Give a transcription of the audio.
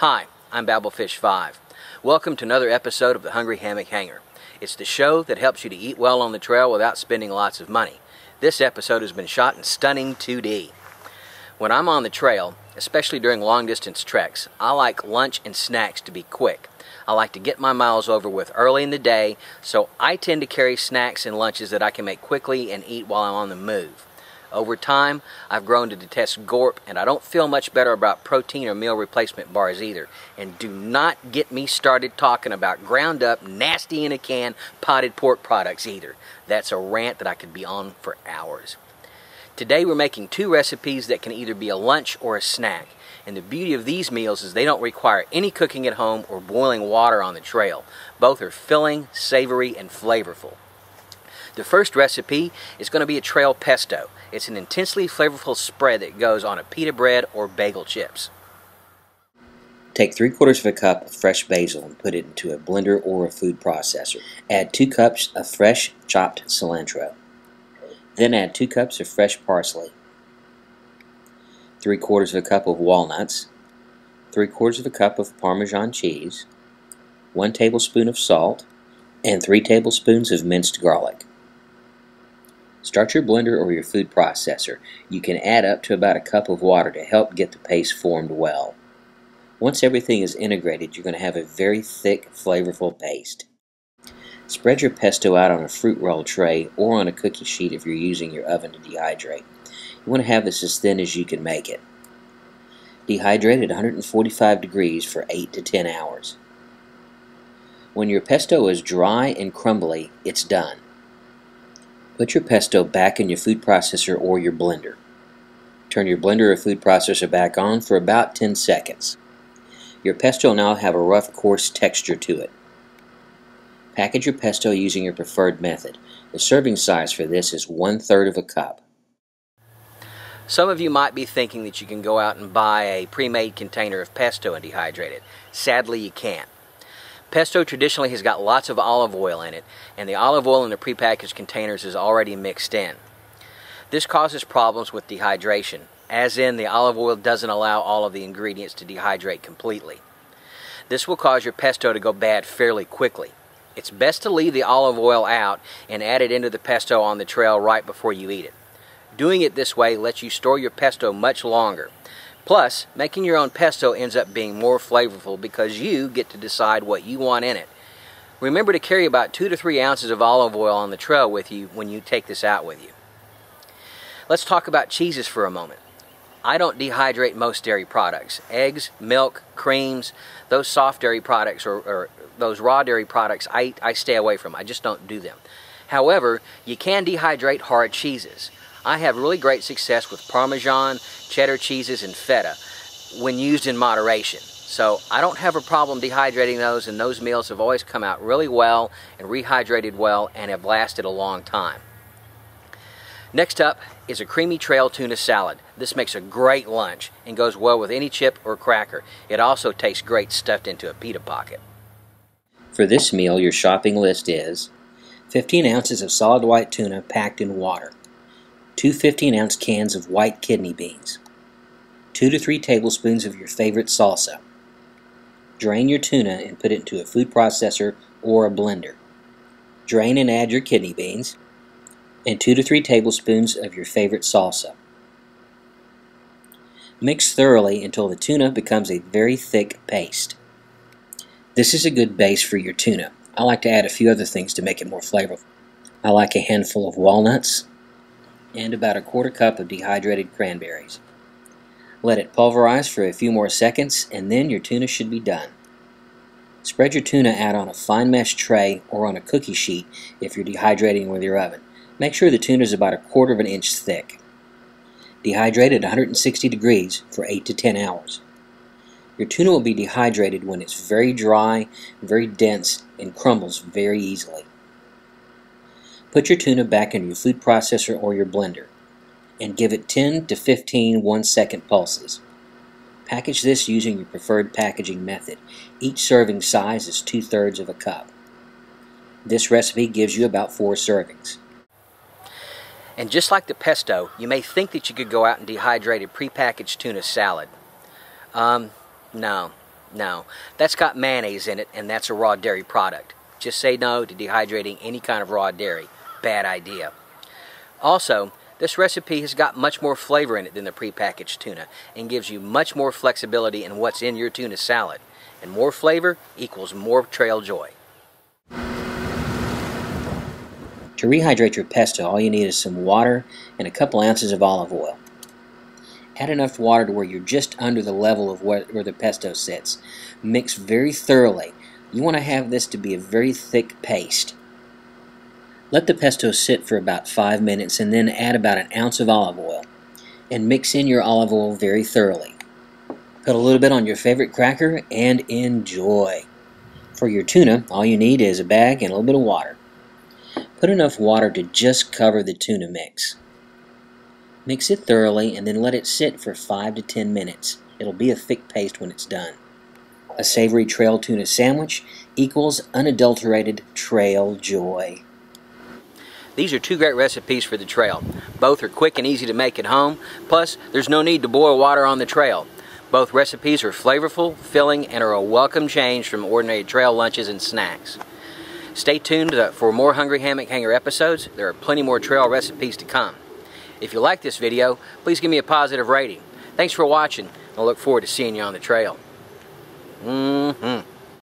Hi, I'm Babelfish5. Welcome to another episode of the Hungry Hammock Hanger. It's the show that helps you to eat well on the trail without spending lots of money. This episode has been shot in stunning 2D. When I'm on the trail, especially during long distance treks, I like lunch and snacks to be quick. I like to get my miles over with early in the day, so I tend to carry snacks and lunches that I can make quickly and eat while I'm on the move. Over time, I've grown to detest Gorp, and I don't feel much better about protein or meal replacement bars either. And do not get me started talking about ground up, nasty in a can, potted pork products either. That's a rant that I could be on for hours. Today we're making two recipes that can either be a lunch or a snack. And the beauty of these meals is they don't require any cooking at home or boiling water on the trail. Both are filling, savory, and flavorful. The first recipe is going to be a trail pesto. It's an intensely flavorful spread that goes on a pita bread or bagel chips. Take 3 quarters of a cup of fresh basil and put it into a blender or a food processor. Add 2 cups of fresh chopped cilantro. Then add 2 cups of fresh parsley, 3 quarters of a cup of walnuts, 3 quarters of a cup of Parmesan cheese, 1 tablespoon of salt, and 3 tablespoons of minced garlic. Start your blender or your food processor. You can add up to about a cup of water to help get the paste formed well. Once everything is integrated, you're going to have a very thick, flavorful paste. Spread your pesto out on a fruit roll tray or on a cookie sheet if you're using your oven to dehydrate. You want to have this as thin as you can make it. Dehydrate at 145 degrees for 8 to 10 hours. When your pesto is dry and crumbly, it's done. Put your pesto back in your food processor or your blender. Turn your blender or food processor back on for about 10 seconds. Your pesto will now have a rough, coarse texture to it. Package your pesto using your preferred method. The serving size for this is one third of a cup. Some of you might be thinking that you can go out and buy a pre-made container of pesto and dehydrate it. Sadly, you can't. Pesto traditionally has got lots of olive oil in it, and the olive oil in the prepackaged containers is already mixed in. This causes problems with dehydration, as in the olive oil doesn't allow all of the ingredients to dehydrate completely. This will cause your pesto to go bad fairly quickly. It's best to leave the olive oil out and add it into the pesto on the trail right before you eat it. Doing it this way lets you store your pesto much longer Plus, making your own pesto ends up being more flavorful because you get to decide what you want in it. Remember to carry about 2 to 3 ounces of olive oil on the trail with you when you take this out with you. Let's talk about cheeses for a moment. I don't dehydrate most dairy products. Eggs, milk, creams, those soft dairy products or, or those raw dairy products I, I stay away from. I just don't do them. However, you can dehydrate hard cheeses. I have really great success with Parmesan, cheddar cheeses, and feta when used in moderation. So I don't have a problem dehydrating those, and those meals have always come out really well and rehydrated well and have lasted a long time. Next up is a creamy trail tuna salad. This makes a great lunch and goes well with any chip or cracker. It also tastes great stuffed into a pita pocket. For this meal, your shopping list is 15 ounces of solid white tuna packed in water, two 15 ounce cans of white kidney beans, 2 to 3 tablespoons of your favorite salsa. Drain your tuna and put it into a food processor or a blender. Drain and add your kidney beans and 2 to 3 tablespoons of your favorite salsa. Mix thoroughly until the tuna becomes a very thick paste. This is a good base for your tuna. I like to add a few other things to make it more flavorful. I like a handful of walnuts, and about a quarter cup of dehydrated cranberries. Let it pulverize for a few more seconds and then your tuna should be done. Spread your tuna out on a fine mesh tray or on a cookie sheet if you're dehydrating with your oven. Make sure the tuna is about a quarter of an inch thick. Dehydrate at 160 degrees for 8 to 10 hours. Your tuna will be dehydrated when it's very dry, very dense, and crumbles very easily. Put your tuna back in your food processor or your blender and give it 10 to 15 one second pulses. Package this using your preferred packaging method. Each serving size is two thirds of a cup. This recipe gives you about four servings. And just like the pesto, you may think that you could go out and dehydrate a prepackaged tuna salad. Um, no, No, that's got mayonnaise in it, and that's a raw dairy product. Just say no to dehydrating any kind of raw dairy. Bad idea. Also, this recipe has got much more flavor in it than the prepackaged tuna and gives you much more flexibility in what's in your tuna salad. And more flavor equals more trail joy. To rehydrate your pesto, all you need is some water and a couple ounces of olive oil. Add enough water to where you're just under the level of where, where the pesto sits. Mix very thoroughly. You want to have this to be a very thick paste. Let the pesto sit for about 5 minutes and then add about an ounce of olive oil. And mix in your olive oil very thoroughly. Put a little bit on your favorite cracker and enjoy. For your tuna, all you need is a bag and a little bit of water. Put enough water to just cover the tuna mix. Mix it thoroughly and then let it sit for 5 to 10 minutes. It'll be a thick paste when it's done. A savory trail tuna sandwich equals unadulterated trail joy. These are two great recipes for the trail. Both are quick and easy to make at home, plus there's no need to boil water on the trail. Both recipes are flavorful, filling, and are a welcome change from ordinary trail lunches and snacks. Stay tuned uh, for more Hungry Hammock Hanger episodes. There are plenty more trail recipes to come. If you like this video, please give me a positive rating. Thanks for watching. I look forward to seeing you on the trail. Mm-hmm.